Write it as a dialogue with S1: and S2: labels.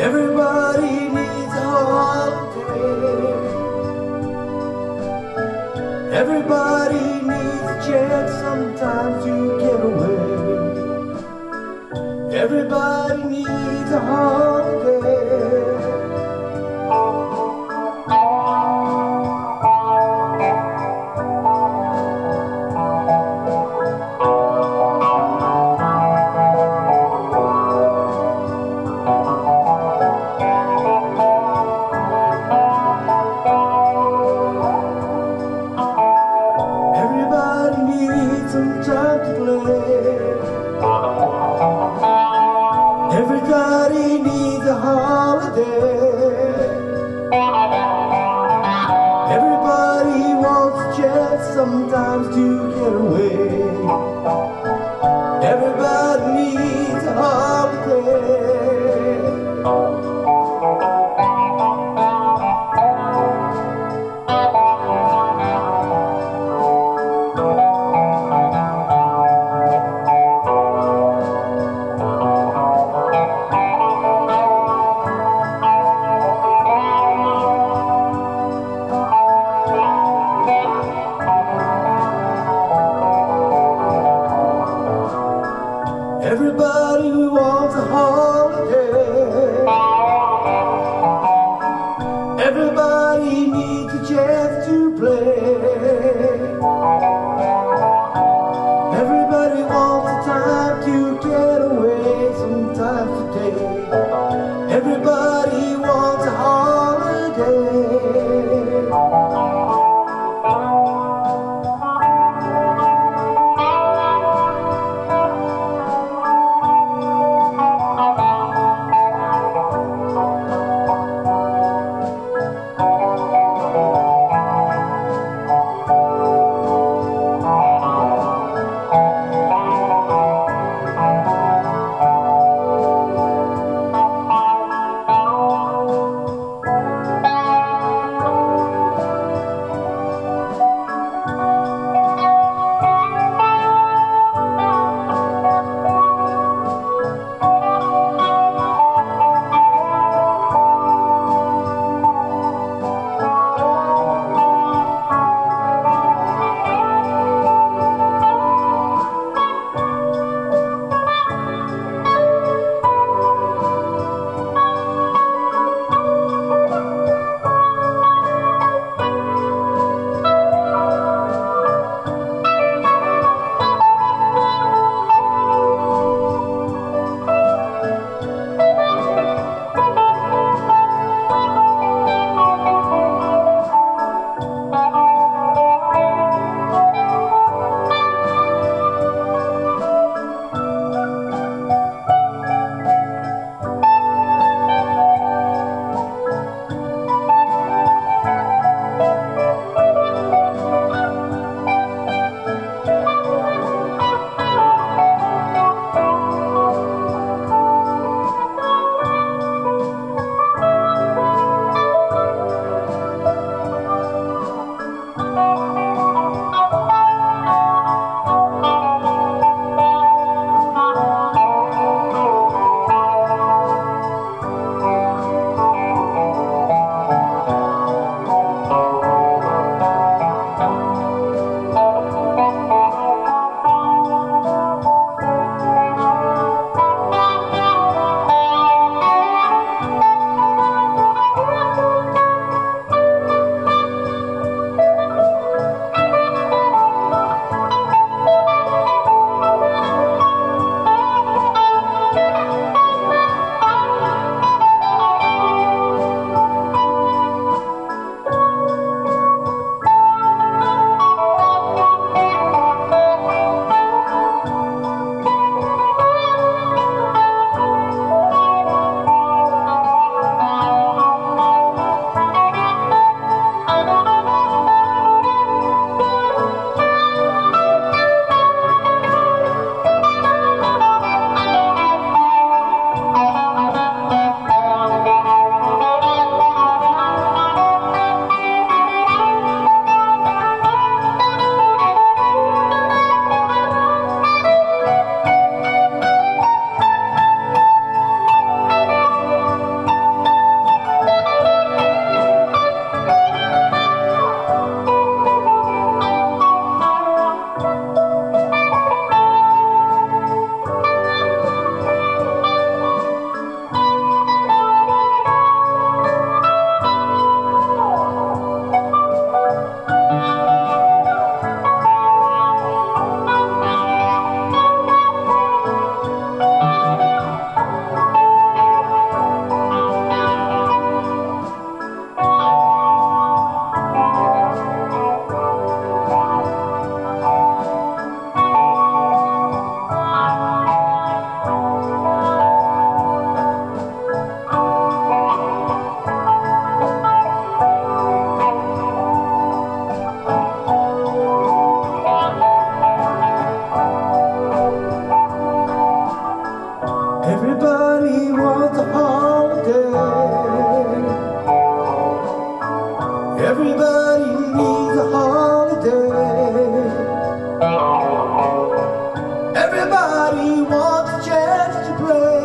S1: Everybody needs a holiday. Everybody needs a chance sometimes to get away. Everybody needs a holiday. Everybody needs a holiday. Everybody wants a chance sometimes to get away. Everybody Everybody wants a holiday. Everybody needs a holiday. Everybody wants a chance to play.